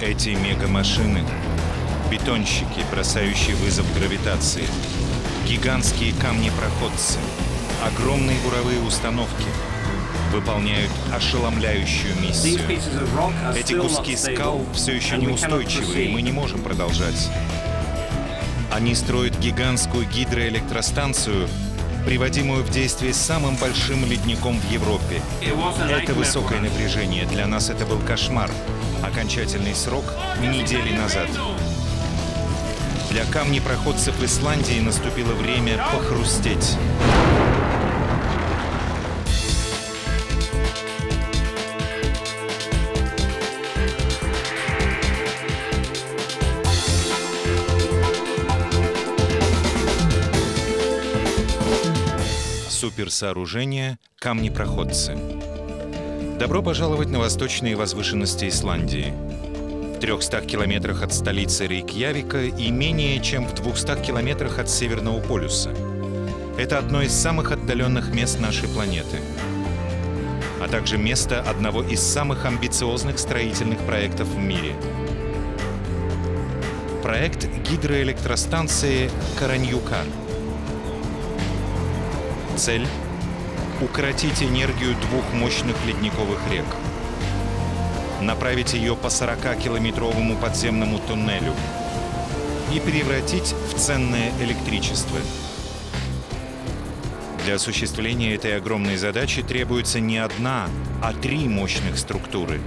Эти мегамашины — бетонщики, бросающие вызов гравитации, гигантские камни-проходцы, огромные буровые установки выполняют ошеломляющую миссию. Эти куски скал все еще неустойчивы, и мы не можем продолжать. Они строят гигантскую гидроэлектростанцию, приводимую в действие самым большим ледником в Европе. Это высокое напряжение. Для нас это был кошмар. Окончательный срок — недели назад. Для камнепроходцев Исландии наступило время похрустеть. Суперсооружение «Камни-проходцы». Добро пожаловать на восточные возвышенности Исландии. В 300 километрах от столицы Рейкьявика и менее чем в 200 километрах от Северного полюса. Это одно из самых отдаленных мест нашей планеты. А также место одного из самых амбициозных строительных проектов в мире. Проект гидроэлектростанции Караньюкар – Цель — укоротить энергию двух мощных ледниковых рек. Направить ее по 40-километровому подземному туннелю и превратить в ценное электричество. Для осуществления этой огромной задачи требуется не одна, а три мощных структуры.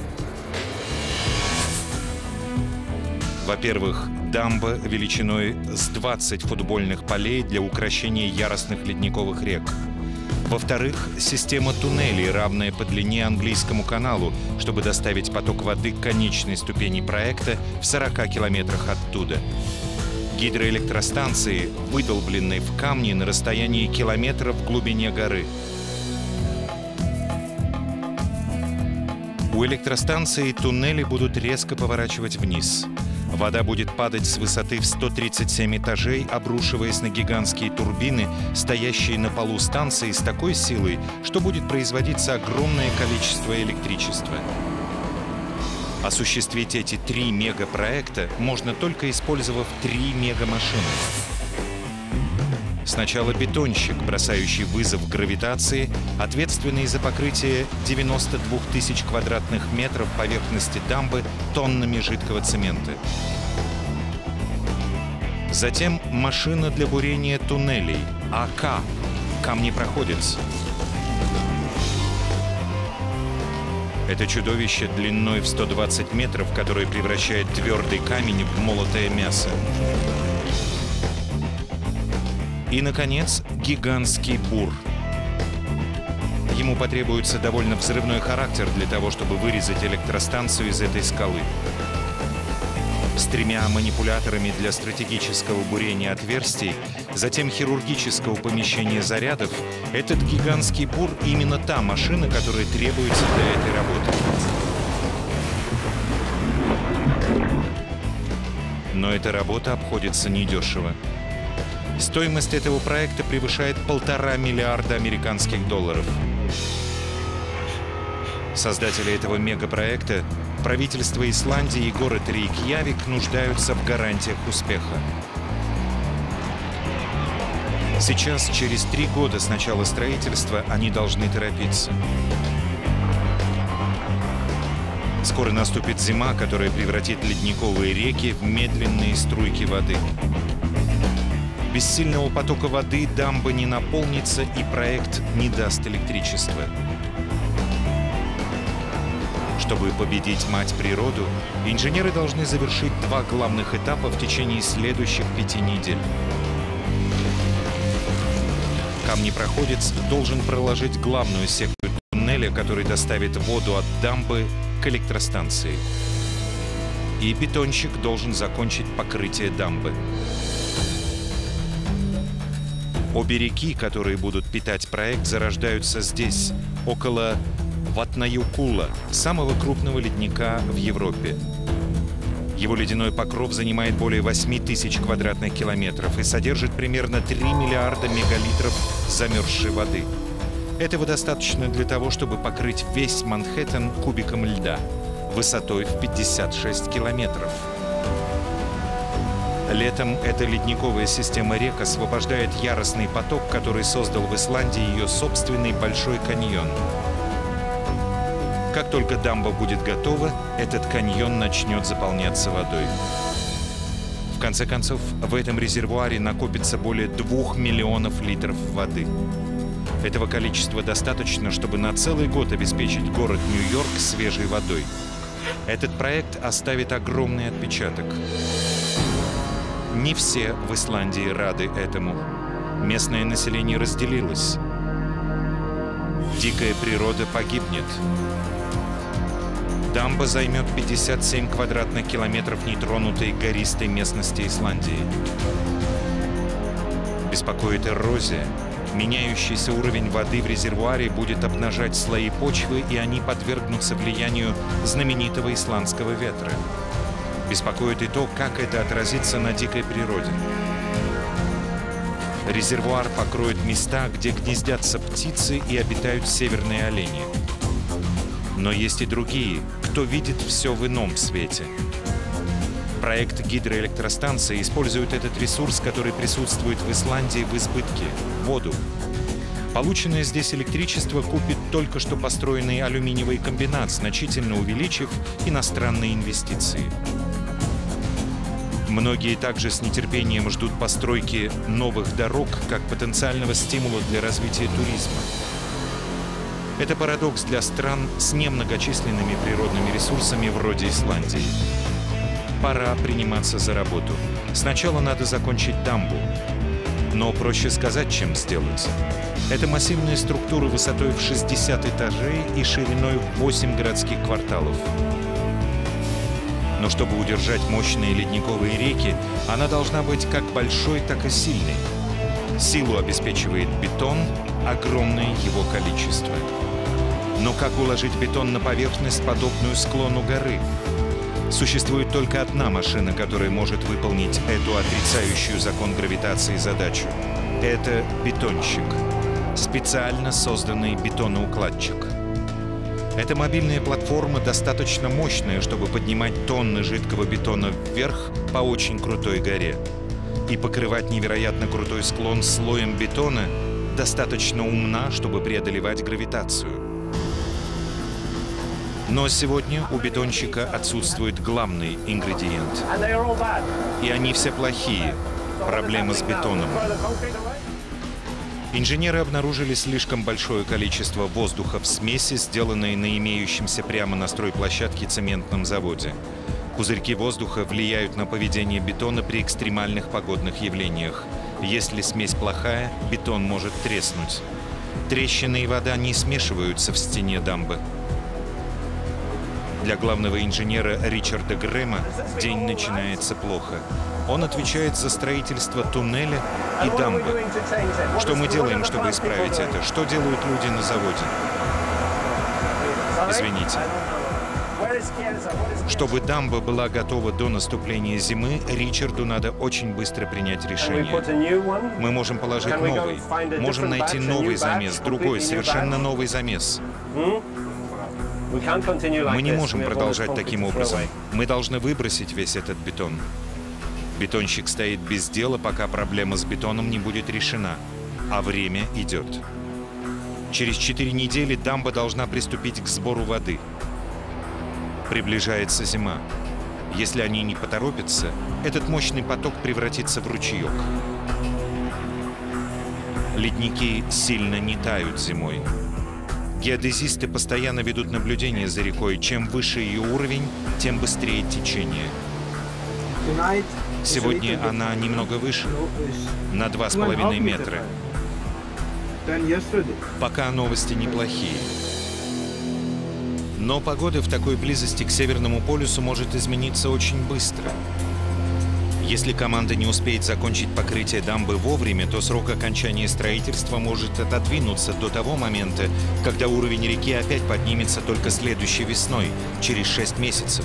Во-первых, дамба величиной с 20 футбольных полей для укрощения яростных ледниковых рек. Во-вторых, система туннелей, равная по длине английскому каналу, чтобы доставить поток воды к конечной ступени проекта в 40 километрах оттуда. Гидроэлектростанции, выдолбленные в камне на расстоянии километра в глубине горы. У электростанции туннели будут резко поворачивать вниз — Вода будет падать с высоты в 137 этажей, обрушиваясь на гигантские турбины, стоящие на полу станции с такой силой, что будет производиться огромное количество электричества. Осуществить эти три мегапроекта можно только использовав три мегамашины. Сначала бетонщик, бросающий вызов гравитации, ответственный за покрытие 92 тысяч квадратных метров поверхности дамбы тоннами жидкого цемента. Затем машина для бурения туннелей, АК, камнепроходец. Это чудовище длиной в 120 метров, которое превращает твердый камень в молотое мясо. И, наконец, гигантский бур. Ему потребуется довольно взрывной характер для того, чтобы вырезать электростанцию из этой скалы. С тремя манипуляторами для стратегического бурения отверстий, затем хирургического помещения зарядов, этот гигантский бур именно та машина, которая требуется для этой работы. Но эта работа обходится недешево. Стоимость этого проекта превышает полтора миллиарда американских долларов. Создатели этого мегапроекта, правительство Исландии и город Рейкьявик нуждаются в гарантиях успеха. Сейчас, через три года с начала строительства, они должны торопиться. Скоро наступит зима, которая превратит ледниковые реки в медленные струйки воды. Без сильного потока воды дамба не наполнится и проект не даст электричества. Чтобы победить мать природу, инженеры должны завершить два главных этапа в течение следующих пяти недель. Камнепроходец должен проложить главную секцию туннеля, который доставит воду от дамбы к электростанции. И бетонщик должен закончить покрытие дамбы. Обе реки, которые будут питать проект, зарождаются здесь, около Ватнаюкула, самого крупного ледника в Европе. Его ледяной покров занимает более 8 тысяч квадратных километров и содержит примерно 3 миллиарда мегалитров замерзшей воды. Этого достаточно для того, чтобы покрыть весь Манхэттен кубиком льда высотой в 56 километров. Летом эта ледниковая система рек освобождает яростный поток, который создал в Исландии ее собственный Большой каньон. Как только дамба будет готова, этот каньон начнет заполняться водой. В конце концов, в этом резервуаре накопится более двух миллионов литров воды. Этого количества достаточно, чтобы на целый год обеспечить город Нью-Йорк свежей водой. Этот проект оставит огромный отпечаток. Не все в Исландии рады этому. Местное население разделилось. Дикая природа погибнет. Дамба займет 57 квадратных километров нетронутой гористой местности Исландии. Беспокоит эрозия. Меняющийся уровень воды в резервуаре будет обнажать слои почвы, и они подвергнутся влиянию знаменитого исландского ветра. Беспокоит и то, как это отразится на дикой природе. Резервуар покроет места, где гнездятся птицы и обитают северные олени. Но есть и другие, кто видит все в ином свете. Проект гидроэлектростанции использует этот ресурс, который присутствует в Исландии в избытке – воду. Полученное здесь электричество купит только что построенный алюминиевый комбинат, значительно увеличив иностранные инвестиции. Многие также с нетерпением ждут постройки новых дорог как потенциального стимула для развития туризма. Это парадокс для стран с немногочисленными природными ресурсами вроде Исландии. Пора приниматься за работу. Сначала надо закончить дамбу. Но проще сказать, чем сделать. Это массивные структуры высотой в 60 этажей и шириной в 8 городских кварталов. Но чтобы удержать мощные ледниковые реки, она должна быть как большой, так и сильной. Силу обеспечивает бетон, огромное его количество. Но как уложить бетон на поверхность, подобную склону горы? Существует только одна машина, которая может выполнить эту отрицающую закон гравитации задачу. Это бетонщик. Специально созданный бетоноукладчик. Эта мобильная платформа достаточно мощная, чтобы поднимать тонны жидкого бетона вверх по очень крутой горе. И покрывать невероятно крутой склон слоем бетона достаточно умна, чтобы преодолевать гравитацию. Но сегодня у бетонщика отсутствует главный ингредиент. И они все плохие. Проблема с бетоном. Инженеры обнаружили слишком большое количество воздуха в смеси, сделанной на имеющемся прямо на стройплощадке цементном заводе. Пузырьки воздуха влияют на поведение бетона при экстремальных погодных явлениях. Если смесь плохая, бетон может треснуть. Трещины и вода не смешиваются в стене дамбы. Для главного инженера Ричарда Грэма день начинается плохо. Он отвечает за строительство туннеля и дамбы. Что мы делаем, чтобы исправить это? Что делают люди на заводе? Извините. Чтобы дамба была готова до наступления зимы, Ричарду надо очень быстро принять решение. Мы можем положить новый, можем найти новый замес, другой, совершенно новый замес. Мы не можем продолжать таким образом. Мы должны выбросить весь этот бетон. Бетонщик стоит без дела, пока проблема с бетоном не будет решена. А время идет. Через четыре недели дамба должна приступить к сбору воды. Приближается зима. Если они не поторопятся, этот мощный поток превратится в ручеек. Ледники сильно не тают зимой. Геодезисты постоянно ведут наблюдения за рекой. Чем выше ее уровень, тем быстрее течение. Сегодня она немного выше, на 2,5 метра. Пока новости неплохие. Но погода в такой близости к Северному полюсу может измениться очень быстро. Если команда не успеет закончить покрытие дамбы вовремя, то срок окончания строительства может отодвинуться до того момента, когда уровень реки опять поднимется только следующей весной, через 6 месяцев.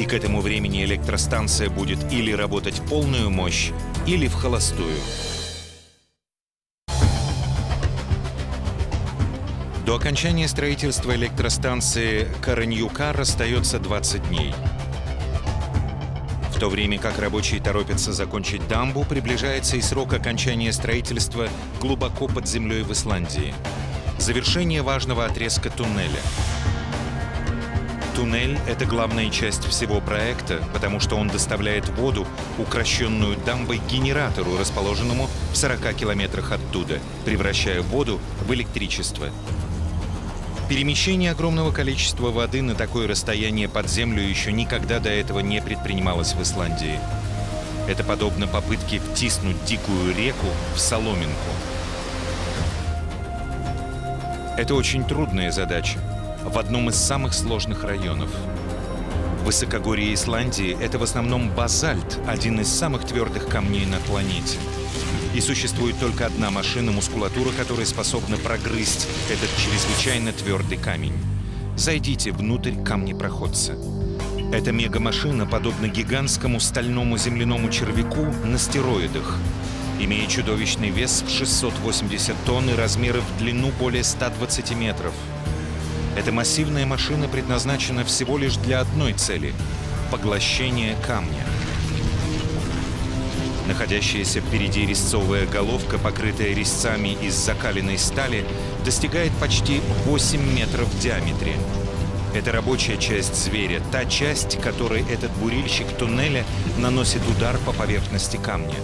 И к этому времени электростанция будет или работать в полную мощь, или в холостую. До окончания строительства электростанции Караньюкар остается 20 дней. В то время как рабочие торопятся закончить дамбу, приближается и срок окончания строительства глубоко под землей в Исландии. Завершение важного отрезка туннеля. Туннель — это главная часть всего проекта, потому что он доставляет воду, укращенную дамбой, генератору, расположенному в 40 километрах оттуда, превращая воду в электричество. Перемещение огромного количества воды на такое расстояние под землю еще никогда до этого не предпринималось в Исландии. Это подобно попытке втиснуть дикую реку в соломинку. Это очень трудная задача в одном из самых сложных районов. Высокогорье Исландии — это в основном базальт, один из самых твердых камней на планете. И существует только одна машина, мускулатура которая способна прогрызть этот чрезвычайно твердый камень. Зайдите внутрь камнепроходца. Эта мегамашина подобна гигантскому стальному земляному червяку на стероидах. Имея чудовищный вес в 680 тонн и размеры в длину более 120 метров. Эта массивная машина предназначена всего лишь для одной цели — поглощения камня. Находящаяся впереди резцовая головка, покрытая резцами из закаленной стали, достигает почти 8 метров в диаметре. Это рабочая часть зверя, та часть, которой этот бурильщик туннеля наносит удар по поверхности камня.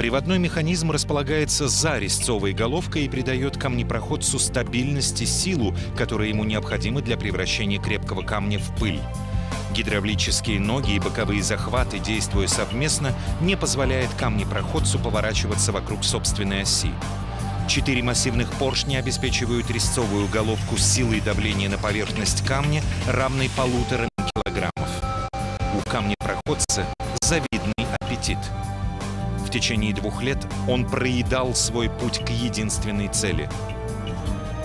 Приводной механизм располагается за резцовой головкой и придает камнепроходцу стабильность и силу, которая ему необходима для превращения крепкого камня в пыль. Гидравлические ноги и боковые захваты, действуя совместно, не позволяют камнепроходцу поворачиваться вокруг собственной оси. Четыре массивных поршня обеспечивают резцовую головку силой давления на поверхность камня, равной полутора килограммов. У камнепроходца завидный аппетит. В течение двух лет он проедал свой путь к единственной цели.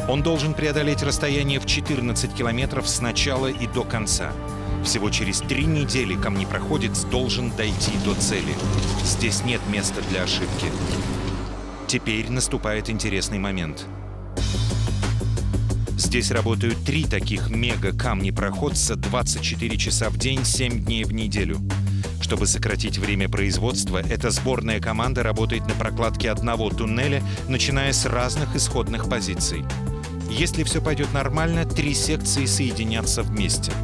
Он должен преодолеть расстояние в 14 километров с начала и до конца – всего через три недели камнепроходец должен дойти до цели. Здесь нет места для ошибки. Теперь наступает интересный момент. Здесь работают три таких мега-камнепроходца 24 часа в день, 7 дней в неделю. Чтобы сократить время производства, эта сборная команда работает на прокладке одного туннеля, начиная с разных исходных позиций. Если все пойдет нормально, три секции соединятся вместе —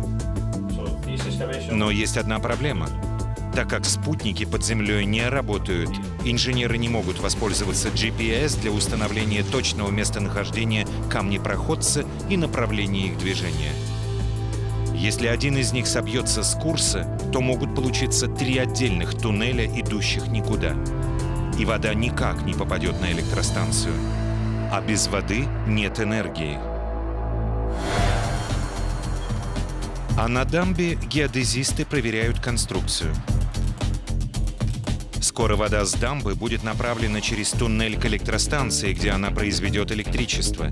но есть одна проблема. Так как спутники под землей не работают, инженеры не могут воспользоваться GPS для установления точного местонахождения камнепроходца и направления их движения. Если один из них собьется с курса, то могут получиться три отдельных туннеля, идущих никуда. И вода никак не попадет на электростанцию. А без воды нет энергии. А на дамбе геодезисты проверяют конструкцию. Скоро вода с дамбы будет направлена через туннель к электростанции, где она произведет электричество.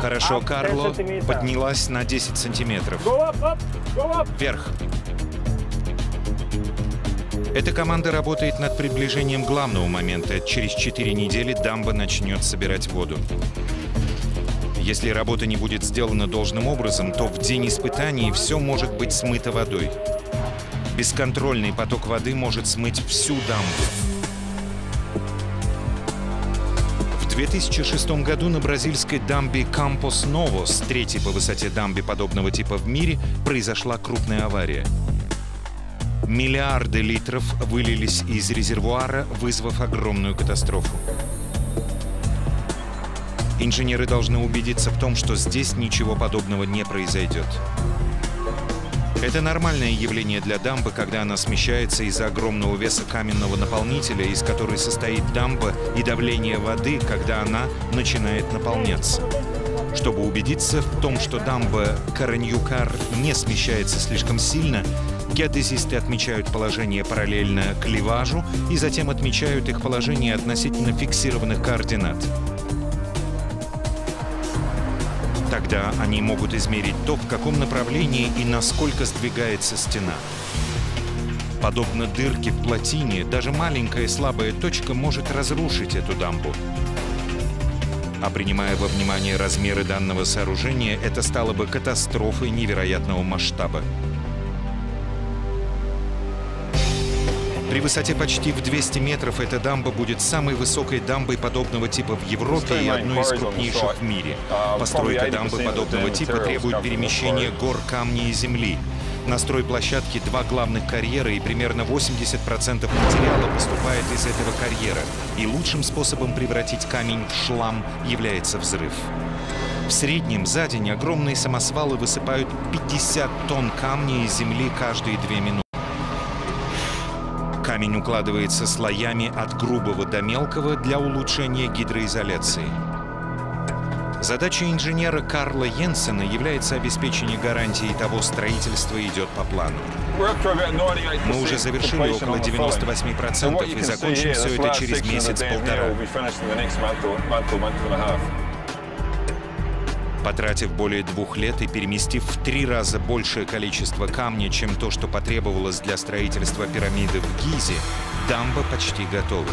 Хорошо, Карло поднялась на 10 сантиметров. Вверх. Эта команда работает над приближением главного момента. Через 4 недели дамба начнет собирать воду. Если работа не будет сделана должным образом, то в день испытаний все может быть смыто водой. Бесконтрольный поток воды может смыть всю дамбу. 2006 году на бразильской дамбе Кампос Новос, третьей по высоте дамбе подобного типа в мире, произошла крупная авария. Миллиарды литров вылились из резервуара, вызвав огромную катастрофу. Инженеры должны убедиться в том, что здесь ничего подобного не произойдет. Это нормальное явление для дамбы, когда она смещается из-за огромного веса каменного наполнителя, из которой состоит дамба, и давление воды, когда она начинает наполняться. Чтобы убедиться в том, что дамба Караньюкар не смещается слишком сильно, геодезисты отмечают положение параллельно клеважу и затем отмечают их положение относительно фиксированных координат. Тогда они могут измерить то, в каком направлении и насколько сдвигается стена. Подобно дырке в плотине, даже маленькая слабая точка может разрушить эту дамбу. А принимая во внимание размеры данного сооружения, это стало бы катастрофой невероятного масштаба. При высоте почти в 200 метров эта дамба будет самой высокой дамбой подобного типа в Европе и одной из крупнейших в мире. Постройка дамбы подобного типа требует перемещения гор, камней и земли. На стройплощадке два главных карьера и примерно 80% материала поступает из этого карьера. И лучшим способом превратить камень в шлам является взрыв. В среднем за день огромные самосвалы высыпают 50 тонн камня из земли каждые две минуты. Камень укладывается слоями от грубого до мелкого для улучшения гидроизоляции. Задача инженера Карла Йенсена является обеспечение гарантии того, строительство идет по плану. Мы уже завершили около 98% и закончим все это через месяц-полтора. Потратив более двух лет и переместив в три раза большее количество камня, чем то, что потребовалось для строительства пирамиды в Гизе, дамба почти готова.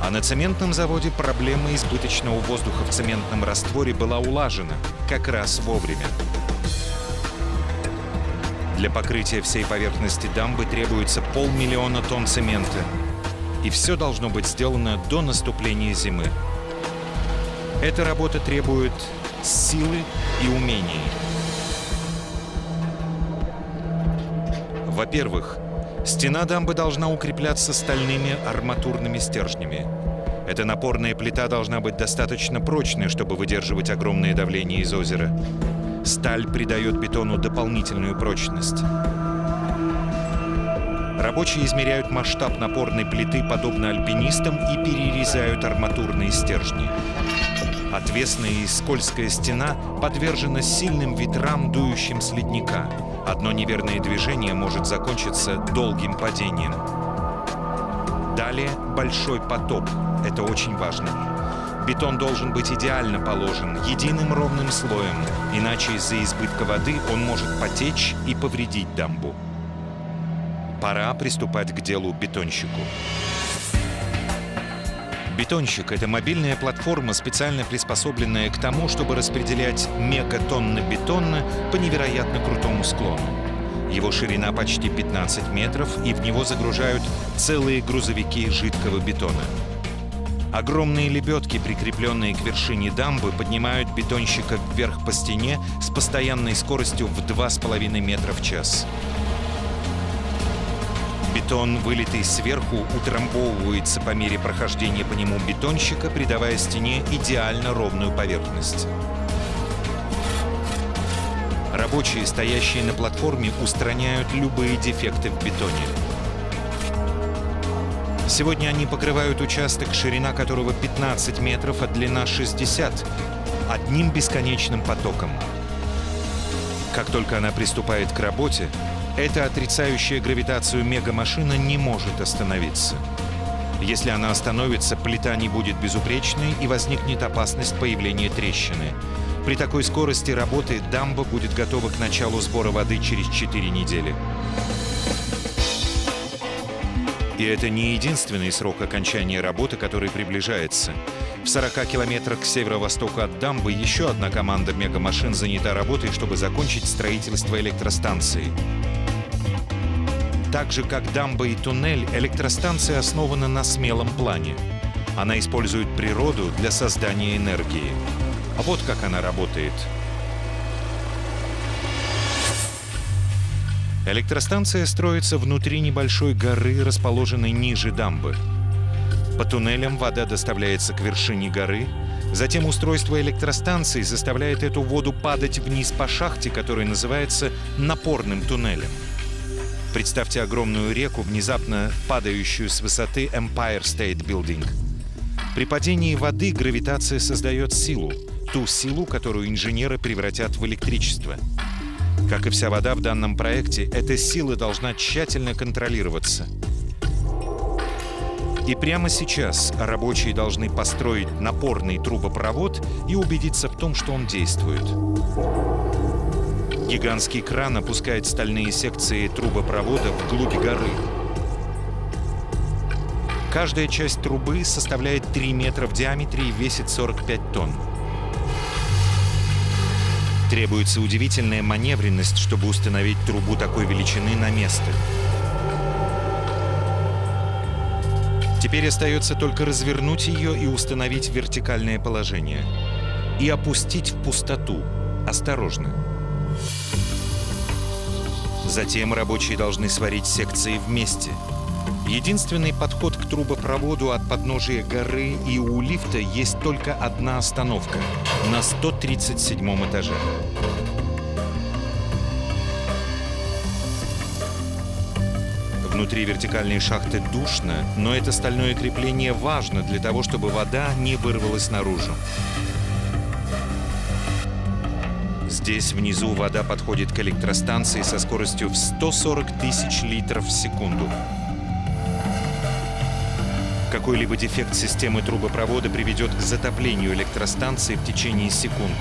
А на цементном заводе проблема избыточного воздуха в цементном растворе была улажена как раз вовремя. Для покрытия всей поверхности дамбы требуется полмиллиона тонн цемента. И все должно быть сделано до наступления зимы. Эта работа требует силы и умений. Во-первых, стена дамбы должна укрепляться стальными арматурными стержнями. Эта напорная плита должна быть достаточно прочной, чтобы выдерживать огромное давление из озера. Сталь придает бетону дополнительную прочность. Рабочие измеряют масштаб напорной плиты подобно альпинистам и перерезают арматурные стержни. Отвесная и скользкая стена подвержена сильным ветрам, дующим с ледника. Одно неверное движение может закончиться долгим падением. Далее большой потоп. Это очень важно. Бетон должен быть идеально положен, единым ровным слоем, иначе из-за избытка воды он может потечь и повредить дамбу. Пора приступать к делу бетонщику. Бетонщик — это мобильная платформа, специально приспособленная к тому, чтобы распределять мегатонны бетона по невероятно крутому склону. Его ширина почти 15 метров, и в него загружают целые грузовики жидкого бетона. Огромные лебедки, прикрепленные к вершине дамбы, поднимают бетонщика вверх по стене с постоянной скоростью в 2,5 метра в час. Бетон, вылитый сверху, утрамбовывается по мере прохождения по нему бетонщика, придавая стене идеально ровную поверхность. Рабочие, стоящие на платформе, устраняют любые дефекты в бетоне. Сегодня они покрывают участок, ширина которого 15 метров, а длина 60, одним бесконечным потоком. Как только она приступает к работе, эта отрицающая гравитацию мегамашина не может остановиться. Если она остановится, плита не будет безупречной и возникнет опасность появления трещины. При такой скорости работы дамба будет готова к началу сбора воды через 4 недели. И это не единственный срок окончания работы, который приближается. В 40 километрах к северо-востоку от дамбы еще одна команда мегамашин занята работой, чтобы закончить строительство электростанции. Так же, как дамба и туннель, электростанция основана на смелом плане. Она использует природу для создания энергии. А вот как она работает. Электростанция строится внутри небольшой горы, расположенной ниже дамбы. По туннелям вода доставляется к вершине горы, затем устройство электростанции заставляет эту воду падать вниз по шахте, которая называется напорным туннелем. Представьте огромную реку, внезапно падающую с высоты Empire State Building. При падении воды гравитация создает силу, ту силу, которую инженеры превратят в электричество. Как и вся вода в данном проекте, эта сила должна тщательно контролироваться. И прямо сейчас рабочие должны построить напорный трубопровод и убедиться в том, что он действует. Гигантский кран опускает стальные секции трубопровода вглубь горы. Каждая часть трубы составляет 3 метра в диаметре и весит 45 тонн. Требуется удивительная маневренность, чтобы установить трубу такой величины на место. Теперь остается только развернуть ее и установить вертикальное положение. И опустить в пустоту. Осторожно. Затем рабочие должны сварить секции вместе. Единственный подход к трубопроводу от подножия горы и у лифта есть только одна остановка на 137 этаже. Внутри вертикальной шахты душно, но это стальное крепление важно для того, чтобы вода не вырвалась наружу. Здесь внизу вода подходит к электростанции со скоростью в 140 тысяч литров в секунду. Какой-либо дефект системы трубопровода приведет к затоплению электростанции в течение секунд.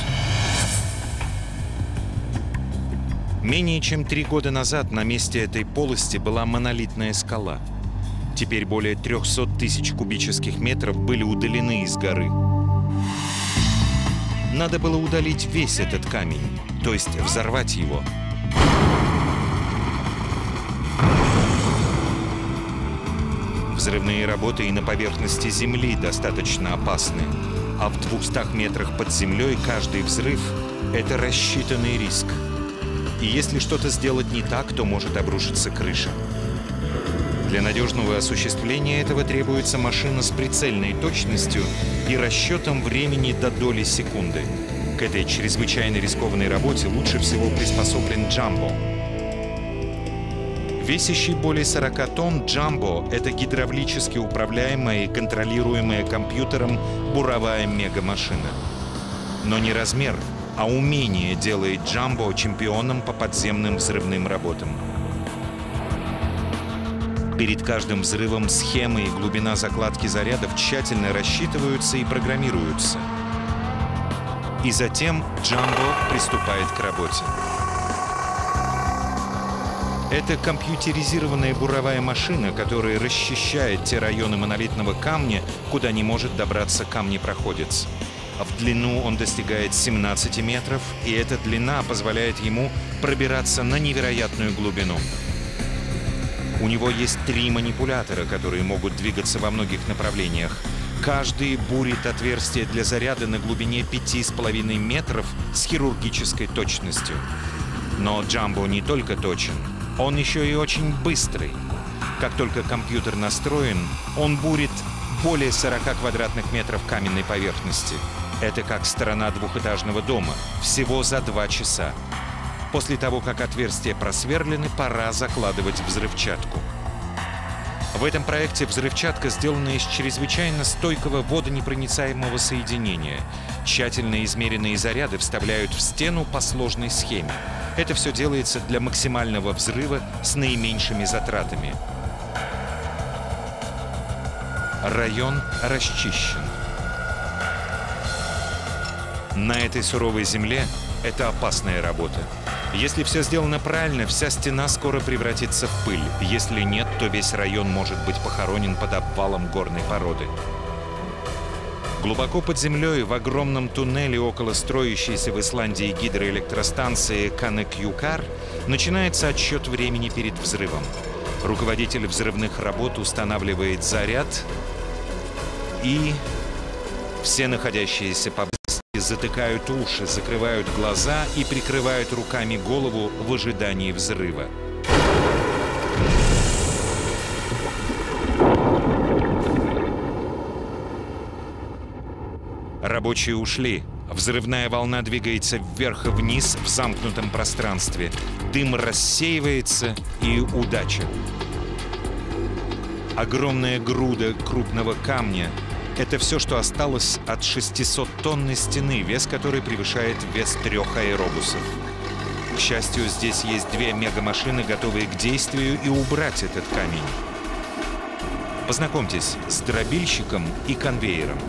Менее чем три года назад на месте этой полости была монолитная скала. Теперь более 300 тысяч кубических метров были удалены из горы. Надо было удалить весь этот камень, то есть взорвать его. Взрывные работы и на поверхности Земли достаточно опасны, а в 200 метрах под землей каждый взрыв — это рассчитанный риск. И если что-то сделать не так, то может обрушиться крыша. Для надежного осуществления этого требуется машина с прицельной точностью и расчетом времени до доли секунды. К этой чрезвычайно рискованной работе лучше всего приспособлен «Джамбо». Весящий более 40 тонн «Джамбо» — это гидравлически управляемая и контролируемая компьютером буровая мегамашина. Но не размер, а умение делает «Джамбо» чемпионом по подземным взрывным работам. Перед каждым взрывом схемы и глубина закладки зарядов тщательно рассчитываются и программируются. И затем Джамбо приступает к работе. Это компьютеризированная буровая машина, которая расчищает те районы монолитного камня, куда не может добраться камнепроходец. В длину он достигает 17 метров, и эта длина позволяет ему пробираться на невероятную глубину. У него есть три манипулятора, которые могут двигаться во многих направлениях. Каждый бурит отверстие для заряда на глубине 5,5 метров с хирургической точностью. Но Джамбо не только точен, он еще и очень быстрый. Как только компьютер настроен, он бурит более 40 квадратных метров каменной поверхности. Это как сторона двухэтажного дома, всего за два часа. После того, как отверстия просверлены, пора закладывать взрывчатку. В этом проекте взрывчатка сделана из чрезвычайно стойкого водонепроницаемого соединения. Тщательно измеренные заряды вставляют в стену по сложной схеме. Это все делается для максимального взрыва с наименьшими затратами. Район расчищен. На этой суровой земле это опасная работа. Если все сделано правильно, вся стена скоро превратится в пыль. Если нет, то весь район может быть похоронен под обвалом горной породы. Глубоко под землей, в огромном туннеле около строящейся в Исландии гидроэлектростанции Канекюкар, начинается отсчет времени перед взрывом. Руководитель взрывных работ устанавливает заряд, и все находящиеся затыкают уши, закрывают глаза и прикрывают руками голову в ожидании взрыва. Рабочие ушли. Взрывная волна двигается вверх и вниз в замкнутом пространстве. Дым рассеивается и удача. Огромная груда крупного камня это все, что осталось от 600-тонной стены, вес которой превышает вес трех аэробусов. К счастью, здесь есть две мегамашины, готовые к действию и убрать этот камень. Познакомьтесь с дробильщиком и конвейером.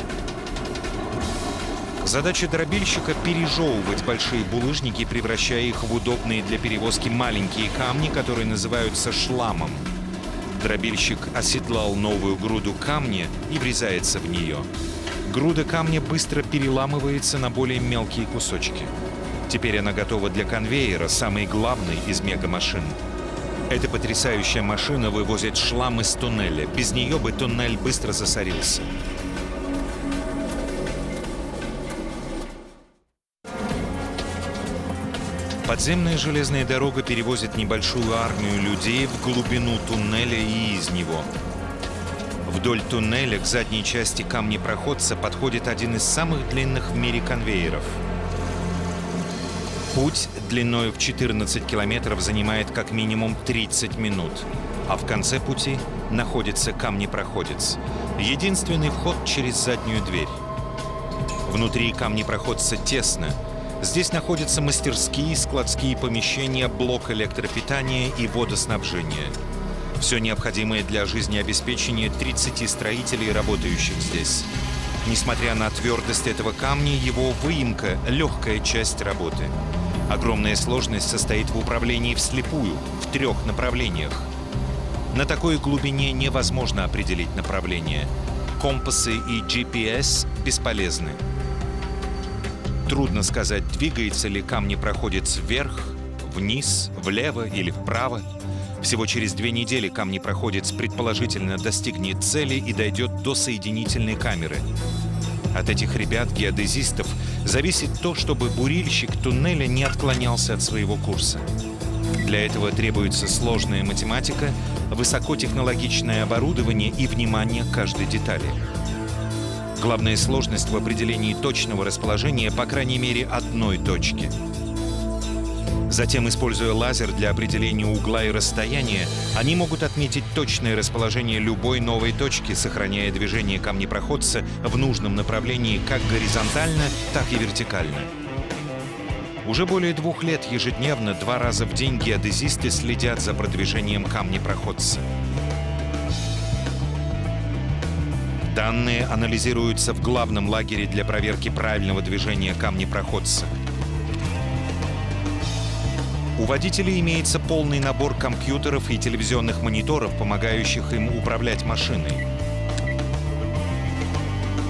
Задача дробильщика — пережевывать большие булыжники, превращая их в удобные для перевозки маленькие камни, которые называются шламом. Дробильщик оседлал новую груду камня и врезается в нее. Груда камня быстро переламывается на более мелкие кусочки. Теперь она готова для конвейера, самой главной из мегамашин. Эта потрясающая машина вывозит шлам из туннеля. Без нее бы туннель быстро засорился. Подземная железная дорога перевозит небольшую армию людей в глубину туннеля и из него. Вдоль туннеля к задней части камнепроходца подходит один из самых длинных в мире конвейеров. Путь длиной в 14 километров занимает как минимум 30 минут, а в конце пути находится камнепроходец. Единственный вход через заднюю дверь. Внутри камнепроходца тесно – Здесь находятся мастерские, складские помещения, блок электропитания и водоснабжения. Все необходимое для жизнеобеспечения 30 строителей, работающих здесь. Несмотря на твердость этого камня, его выемка – легкая часть работы. Огромная сложность состоит в управлении вслепую, в трех направлениях. На такой глубине невозможно определить направление. Компасы и GPS бесполезны. Трудно сказать, двигается ли камнепроходец вверх, вниз, влево или вправо. Всего через две недели камнепроходец предположительно достигнет цели и дойдет до соединительной камеры. От этих ребят, геодезистов, зависит то, чтобы бурильщик туннеля не отклонялся от своего курса. Для этого требуется сложная математика, высокотехнологичное оборудование и внимание к каждой детали. Главная сложность в определении точного расположения, по крайней мере, одной точки. Затем, используя лазер для определения угла и расстояния, они могут отметить точное расположение любой новой точки, сохраняя движение камнепроходца в нужном направлении как горизонтально, так и вертикально. Уже более двух лет ежедневно, два раза в день геодезисты следят за продвижением камнепроходца. Данные анализируются в главном лагере для проверки правильного движения камнепроходца. У водителей имеется полный набор компьютеров и телевизионных мониторов, помогающих им управлять машиной.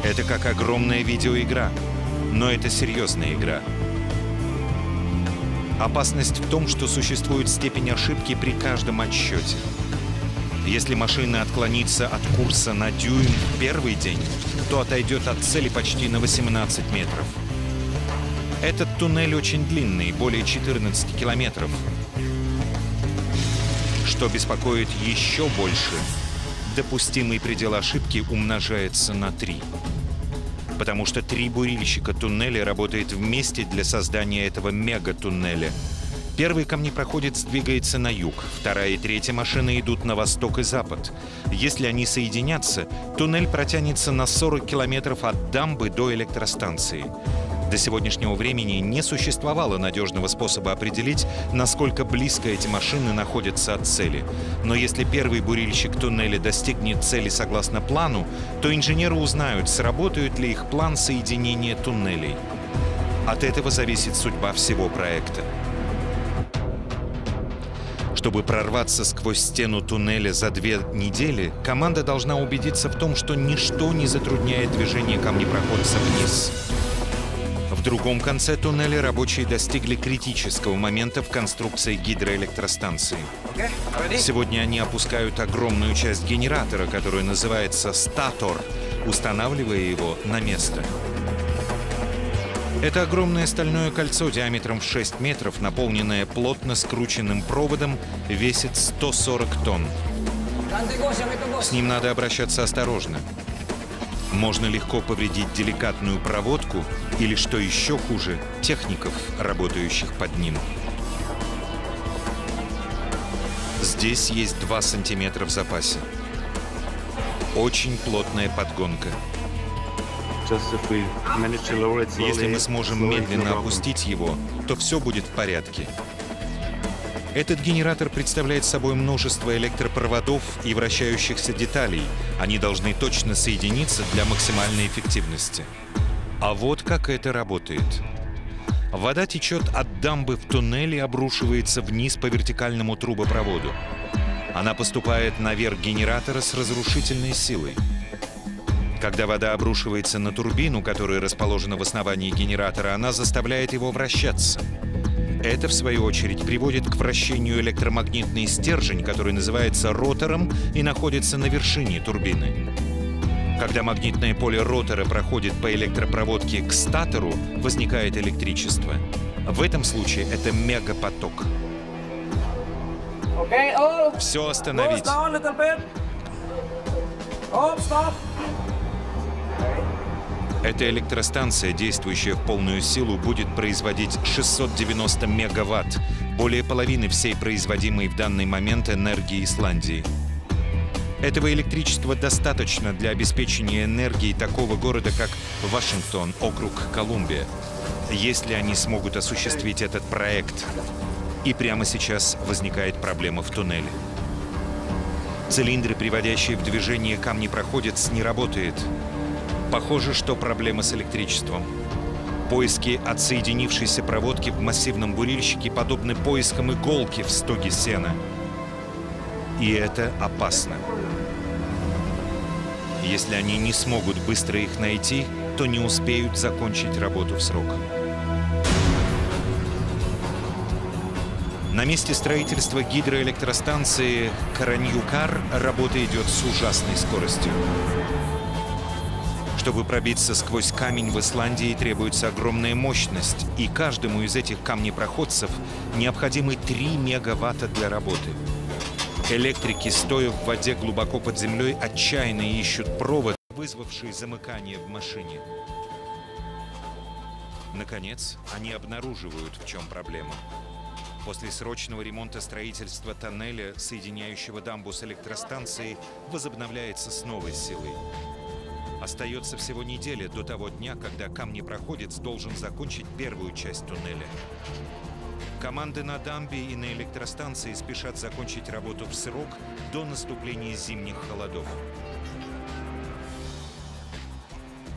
Это как огромная видеоигра, но это серьезная игра. Опасность в том, что существует степень ошибки при каждом отсчете. Если машина отклонится от курса на дюйм в первый день, то отойдет от цели почти на 18 метров. Этот туннель очень длинный, более 14 километров. Что беспокоит еще больше, допустимый предел ошибки умножается на 3. Потому что три бурильщика туннеля работают вместе для создания этого мегатуннеля – Первый камнепроходец двигается на юг, вторая и третья машины идут на восток и запад. Если они соединятся, туннель протянется на 40 километров от дамбы до электростанции. До сегодняшнего времени не существовало надежного способа определить, насколько близко эти машины находятся от цели. Но если первый бурильщик туннеля достигнет цели согласно плану, то инженеры узнают, сработает ли их план соединения туннелей. От этого зависит судьба всего проекта. Чтобы прорваться сквозь стену туннеля за две недели, команда должна убедиться в том, что ничто не затрудняет движение камнепроходца вниз. В другом конце туннеля рабочие достигли критического момента в конструкции гидроэлектростанции. Сегодня они опускают огромную часть генератора, которая называется «статор», устанавливая его на место. Это огромное стальное кольцо диаметром в 6 метров, наполненное плотно скрученным проводом, весит 140 тонн. С ним надо обращаться осторожно. Можно легко повредить деликатную проводку или, что еще хуже, техников, работающих под ним. Здесь есть 2 сантиметра в запасе. Очень плотная подгонка. Если мы сможем медленно опустить его, то все будет в порядке. Этот генератор представляет собой множество электропроводов и вращающихся деталей. Они должны точно соединиться для максимальной эффективности. А вот как это работает. Вода течет от дамбы в туннель и обрушивается вниз по вертикальному трубопроводу. Она поступает наверх генератора с разрушительной силой. Когда вода обрушивается на турбину, которая расположена в основании генератора, она заставляет его вращаться. Это, в свою очередь, приводит к вращению электромагнитный стержень, который называется ротором и находится на вершине турбины. Когда магнитное поле ротора проходит по электропроводке к статору, возникает электричество. В этом случае это мегапоток. Okay, Все остановить. Эта электростанция, действующая в полную силу, будет производить 690 мегаватт, более половины всей производимой в данный момент энергии Исландии. Этого электричества достаточно для обеспечения энергии такого города, как Вашингтон, округ Колумбия, если они смогут осуществить этот проект. И прямо сейчас возникает проблема в туннеле. Цилиндры, приводящие в движение камни-проходец, не работает. Похоже, что проблема с электричеством. Поиски отсоединившейся проводки в массивном бурильщике подобны поискам иголки в стоге сена. И это опасно. Если они не смогут быстро их найти, то не успеют закончить работу в срок. На месте строительства гидроэлектростанции Караньюкар работа идет с ужасной скоростью. Чтобы пробиться сквозь камень в Исландии требуется огромная мощность, и каждому из этих камнепроходцев необходимы 3 мегаватта для работы. Электрики, стоя в воде глубоко под землей, отчаянно ищут провод, вызвавший замыкание в машине. Наконец, они обнаруживают, в чем проблема. После срочного ремонта строительства тоннеля, соединяющего дамбу с электростанцией, возобновляется с новой силой. Остается всего неделя до того дня, когда камнепроходец должен закончить первую часть туннеля. Команды на дамбе и на электростанции спешат закончить работу в срок до наступления зимних холодов.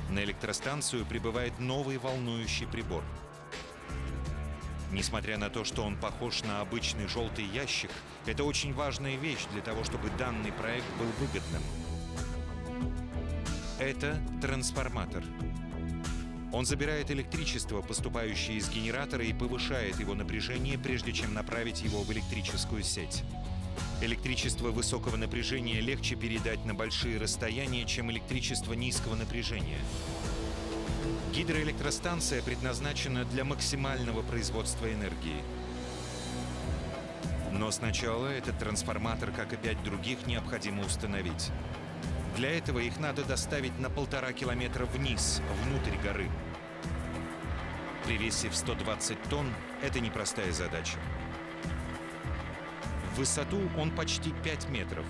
На электростанцию прибывает новый волнующий прибор. Несмотря на то, что он похож на обычный желтый ящик, это очень важная вещь для того, чтобы данный проект был выгодным. Это трансформатор. Он забирает электричество, поступающее из генератора, и повышает его напряжение, прежде чем направить его в электрическую сеть. Электричество высокого напряжения легче передать на большие расстояния, чем электричество низкого напряжения. Гидроэлектростанция предназначена для максимального производства энергии. Но сначала этот трансформатор, как и пять других, необходимо установить. Для этого их надо доставить на полтора километра вниз, внутрь горы. При весе в 120 тонн это непростая задача. В высоту он почти 5 метров.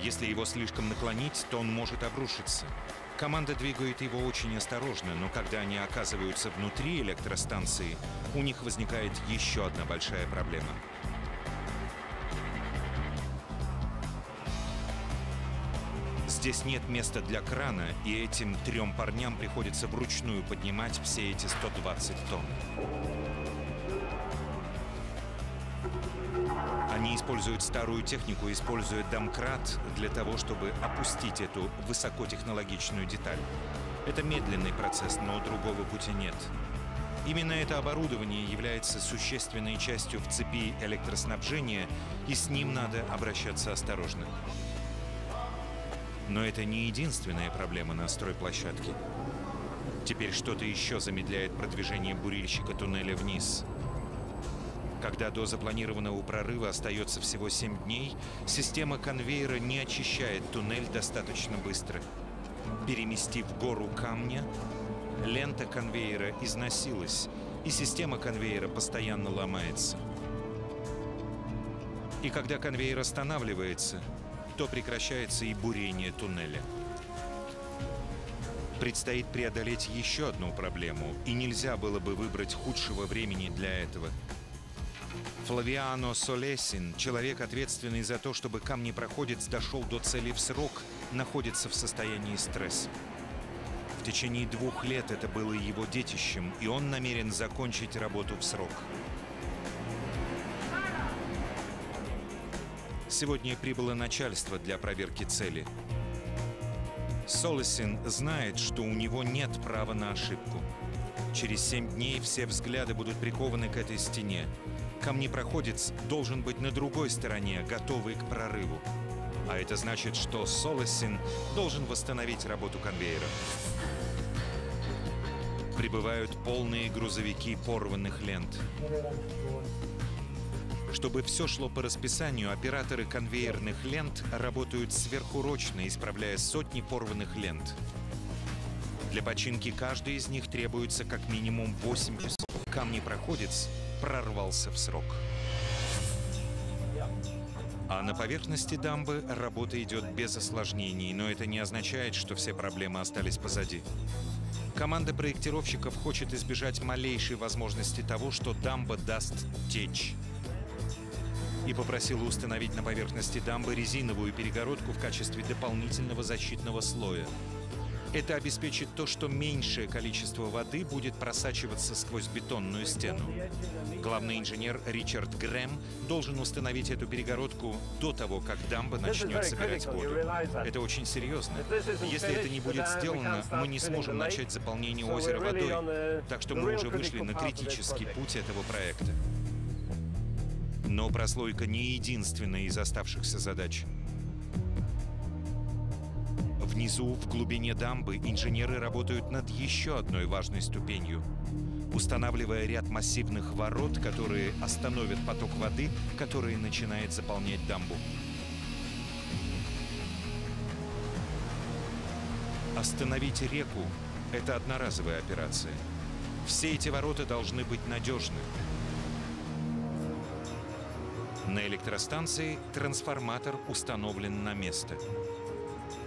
Если его слишком наклонить, то он может обрушиться. Команда двигает его очень осторожно, но когда они оказываются внутри электростанции, у них возникает еще одна большая проблема – Здесь нет места для крана, и этим трем парням приходится вручную поднимать все эти 120 тонн. Они используют старую технику, используя домкрат для того, чтобы опустить эту высокотехнологичную деталь. Это медленный процесс, но другого пути нет. Именно это оборудование является существенной частью в цепи электроснабжения, и с ним надо обращаться осторожно. Но это не единственная проблема на стройплощадке. Теперь что-то еще замедляет продвижение бурильщика туннеля вниз. Когда до запланированного прорыва остается всего 7 дней, система конвейера не очищает туннель достаточно быстро. Переместив гору камня, лента конвейера износилась, и система конвейера постоянно ломается. И когда конвейер останавливается, то прекращается и бурение туннеля. Предстоит преодолеть еще одну проблему, и нельзя было бы выбрать худшего времени для этого. Флавиано Солесин, человек, ответственный за то, чтобы камнепроходец дошел до цели в срок, находится в состоянии стресса. В течение двух лет это было его детищем, и он намерен закончить работу в срок. Сегодня прибыло начальство для проверки цели. Солосин знает, что у него нет права на ошибку. Через семь дней все взгляды будут прикованы к этой стене. Камнепроходец должен быть на другой стороне, готовый к прорыву. А это значит, что Солосин должен восстановить работу конвейера. Прибывают полные грузовики порванных лент. Чтобы все шло по расписанию, операторы конвейерных лент работают сверхурочно, исправляя сотни порванных лент. Для починки каждой из них требуется как минимум 8 часов. Камнепроходец прорвался в срок. А на поверхности дамбы работа идет без осложнений, но это не означает, что все проблемы остались позади. Команда проектировщиков хочет избежать малейшей возможности того, что дамба даст течь. И попросила установить на поверхности дамбы резиновую перегородку в качестве дополнительного защитного слоя. Это обеспечит то, что меньшее количество воды будет просачиваться сквозь бетонную стену. Главный инженер Ричард Грэм должен установить эту перегородку до того, как дамба начнет собирать воду. Это очень серьезно. Если это не будет сделано, мы не сможем начать заполнение озера водой. Так что мы уже вышли на критический путь этого проекта. Но прослойка не единственная из оставшихся задач. Внизу, в глубине дамбы, инженеры работают над еще одной важной ступенью, устанавливая ряд массивных ворот, которые остановят поток воды, который начинает заполнять дамбу. Остановить реку — это одноразовая операция. Все эти ворота должны быть надежны. На электростанции трансформатор установлен на место.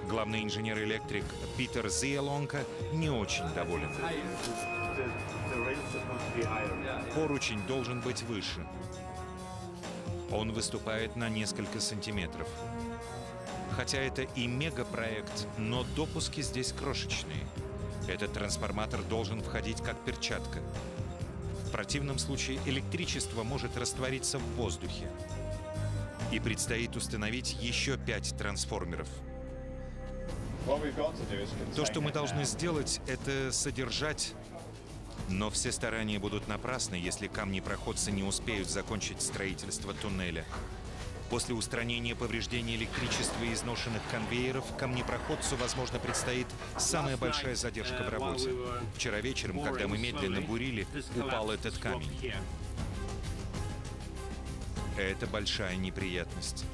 Главный инженер-электрик Питер Зиелонка не очень доволен. Поручень должен быть выше. Он выступает на несколько сантиметров. Хотя это и мегапроект, но допуски здесь крошечные. Этот трансформатор должен входить как перчатка. В противном случае электричество может раствориться в воздухе. И предстоит установить еще пять трансформеров – то, что мы должны сделать, это содержать... Но все старания будут напрасны, если камни-проходцы не успеют закончить строительство туннеля. После устранения повреждений электричества и изношенных конвейеров камнепроходцу, возможно, предстоит самая большая задержка в работе. Вчера вечером, когда мы медленно бурили, упал этот камень. Это большая неприятность.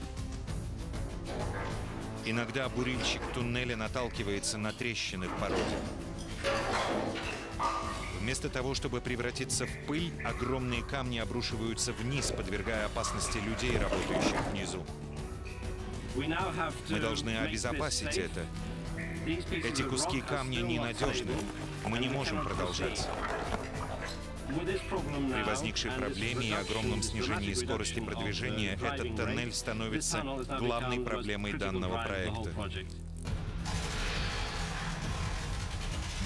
Иногда бурильщик туннеля наталкивается на трещины в породе. Вместо того, чтобы превратиться в пыль, огромные камни обрушиваются вниз, подвергая опасности людей, работающих внизу. Мы должны обезопасить это. Эти куски камня ненадежны. Мы не можем продолжать. При возникшей проблеме и огромном снижении скорости продвижения этот тоннель становится главной проблемой данного проекта.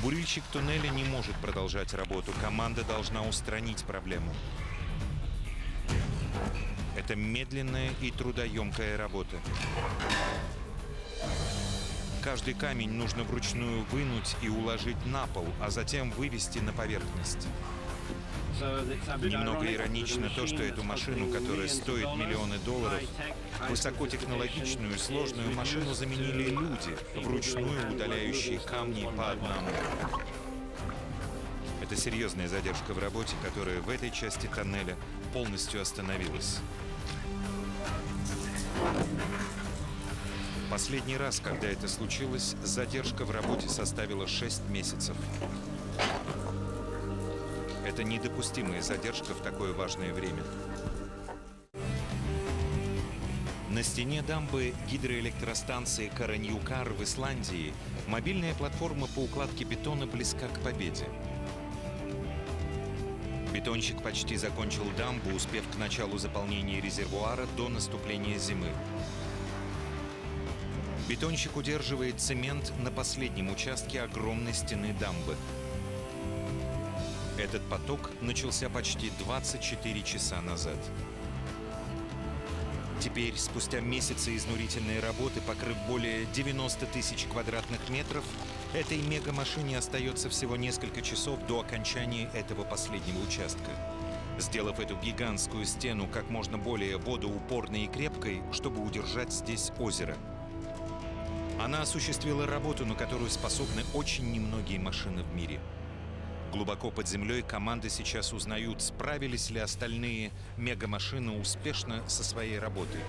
Бурильщик туннеля не может продолжать работу. Команда должна устранить проблему. Это медленная и трудоемкая работа. Каждый камень нужно вручную вынуть и уложить на пол, а затем вывести на поверхность. Немного иронично то, что эту машину, которая стоит миллионы долларов, высокотехнологичную сложную машину заменили люди, вручную удаляющие камни по одному. Это серьезная задержка в работе, которая в этой части тоннеля полностью остановилась. Последний раз, когда это случилось, задержка в работе составила 6 месяцев. Это недопустимая задержка в такое важное время. На стене дамбы гидроэлектростанции Караньюкар в Исландии мобильная платформа по укладке бетона близка к победе. Бетонщик почти закончил дамбу, успев к началу заполнения резервуара до наступления зимы. Бетонщик удерживает цемент на последнем участке огромной стены дамбы. Этот поток начался почти 24 часа назад. Теперь, спустя месяцы изнурительной работы, покрыв более 90 тысяч квадратных метров, этой мегамашине остается всего несколько часов до окончания этого последнего участка. Сделав эту гигантскую стену как можно более водоупорной и крепкой, чтобы удержать здесь озеро. Она осуществила работу, на которую способны очень немногие машины в мире – Глубоко под землей команды сейчас узнают, справились ли остальные мегамашины успешно со своей работой.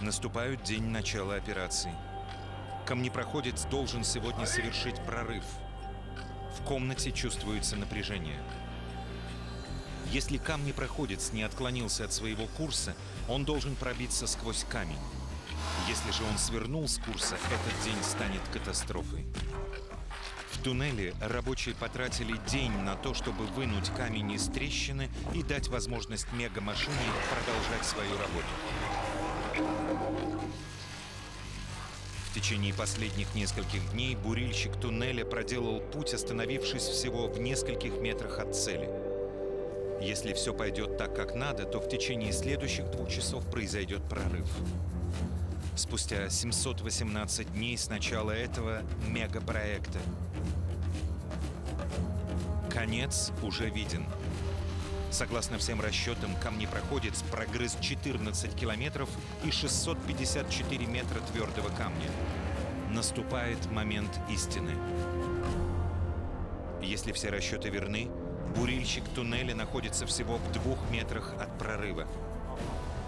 Наступает день начала операции. Камнепроходец должен сегодня совершить прорыв. В комнате чувствуется напряжение. Если камнепроходец не отклонился от своего курса, он должен пробиться сквозь камень. Если же он свернул с курса, этот день станет катастрофой. В туннеле рабочие потратили день на то, чтобы вынуть камень из трещины и дать возможность мегамашине продолжать свою работу. В течение последних нескольких дней бурильщик туннеля проделал путь, остановившись всего в нескольких метрах от цели. Если все пойдет так, как надо, то в течение следующих двух часов произойдет прорыв. Спустя 718 дней с начала этого мегапроекта Конец уже виден. Согласно всем расчетам, камнепроходец прогрыз 14 километров и 654 метра твердого камня. Наступает момент истины. Если все расчеты верны, бурильщик туннеля находится всего в двух метрах от прорыва.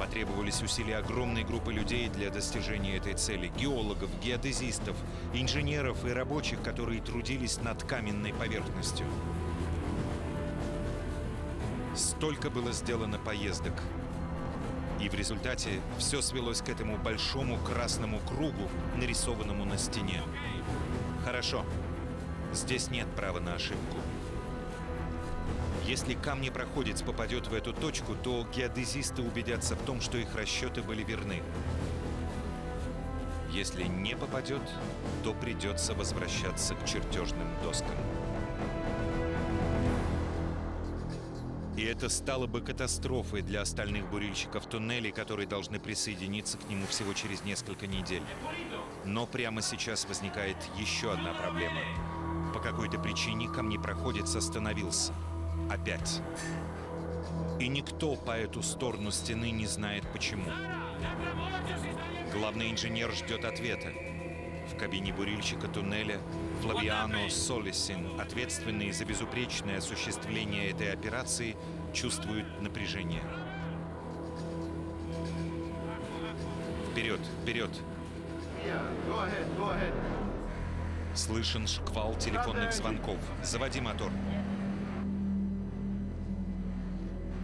Потребовались усилия огромной группы людей для достижения этой цели. Геологов, геодезистов, инженеров и рабочих, которые трудились над каменной поверхностью. Столько было сделано поездок. И в результате все свелось к этому большому красному кругу, нарисованному на стене. Хорошо. Здесь нет права на ошибку. Если камнепроходец попадет в эту точку, то геодезисты убедятся в том, что их расчеты были верны. Если не попадет, то придется возвращаться к чертежным доскам. И это стало бы катастрофой для остальных бурильщиков туннелей, которые должны присоединиться к нему всего через несколько недель. Но прямо сейчас возникает еще одна проблема. По какой-то причине камнепроходец остановился. Опять. И никто по эту сторону стены не знает почему. Главный инженер ждет ответа. В кабине бурильщика туннеля Флавиано Солисин, ответственный за безупречное осуществление этой операции, чувствует напряжение. Вперед, вперед! Слышен шквал телефонных звонков. Заводи мотор.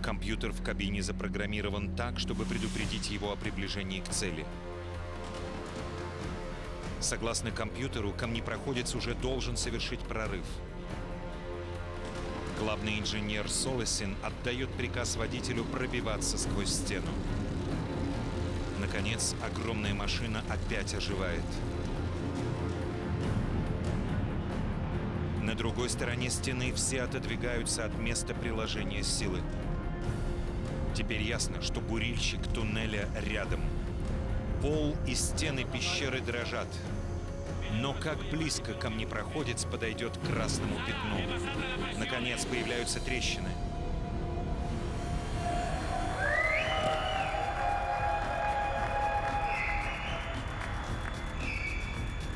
Компьютер в кабине запрограммирован так, чтобы предупредить его о приближении к цели. Согласно компьютеру, камнепроходец уже должен совершить прорыв. Главный инженер Солосин отдает приказ водителю пробиваться сквозь стену. Наконец, огромная машина опять оживает. На другой стороне стены все отодвигаются от места приложения силы. Теперь ясно, что бурильщик туннеля рядом. Пол и стены пещеры дрожат. Но как близко ко мне проходец подойдет к красному пятну. Наконец появляются трещины.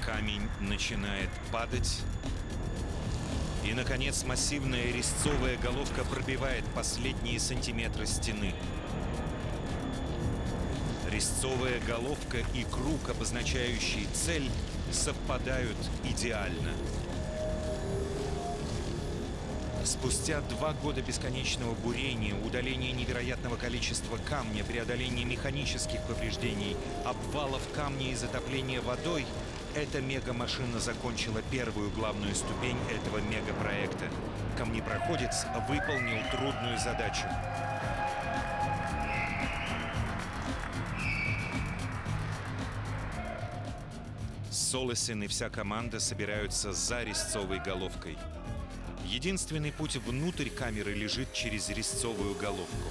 Камень начинает падать. И, наконец, массивная резцовая головка пробивает последние сантиметры стены. Резцовая головка и круг, обозначающий цель, совпадают идеально. Спустя два года бесконечного бурения, удаления невероятного количества камня, преодоления механических повреждений, обвалов камня и затопления водой, Эта мега-машина закончила первую главную ступень этого мега-проекта. Камнепроходец выполнил трудную задачу. Солосин и вся команда собираются за резцовой головкой. Единственный путь внутрь камеры лежит через резцовую головку.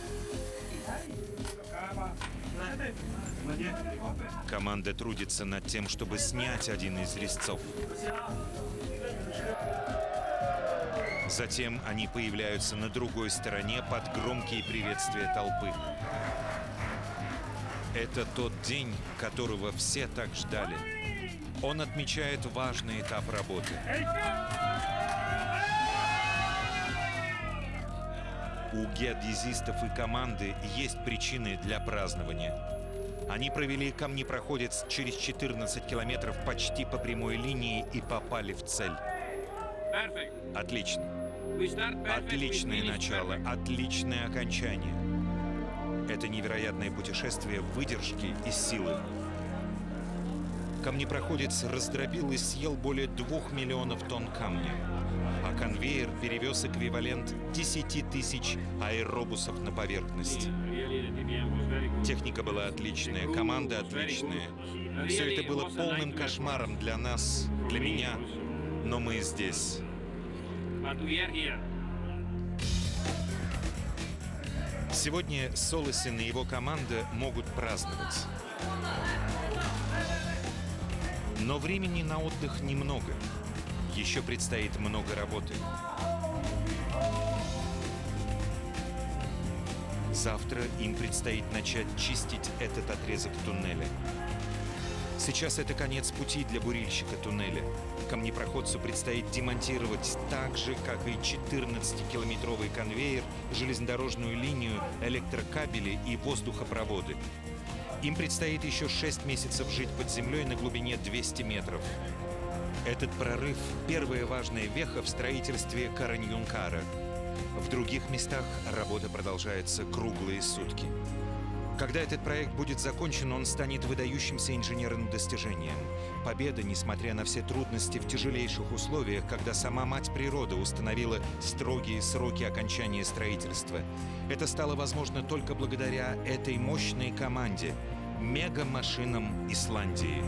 Команда трудится над тем, чтобы снять один из резцов. Затем они появляются на другой стороне под громкие приветствия толпы. Это тот день, которого все так ждали. Он отмечает важный этап работы. У геодезистов и команды есть причины для празднования. Они провели камнепроходец через 14 километров почти по прямой линии и попали в цель. Отлично. Отличное начало, отличное окончание. Это невероятное путешествие выдержки и силы. Камнепроходец раздробил и съел более двух миллионов тонн камня, а конвейер перевез эквивалент 10 тысяч аэробусов на поверхность. Техника была отличная, команда отличная. Все это было полным кошмаром для нас, для меня, но мы здесь. Сегодня Солосин и его команда могут праздновать. Но времени на отдых немного. Еще предстоит много работы. Завтра им предстоит начать чистить этот отрезок туннеля. Сейчас это конец пути для бурильщика туннеля. Камнепроходцу предстоит демонтировать так же, как и 14-километровый конвейер, железнодорожную линию, электрокабели и воздухопроводы. Им предстоит еще 6 месяцев жить под землей на глубине 200 метров. Этот прорыв – первая важная веха в строительстве Караньюнкара. В других местах работа продолжается круглые сутки. Когда этот проект будет закончен, он станет выдающимся инженерным достижением. Победа, несмотря на все трудности в тяжелейших условиях, когда сама мать природа установила строгие сроки окончания строительства. Это стало возможно только благодаря этой мощной команде – мега-машинам Исландии.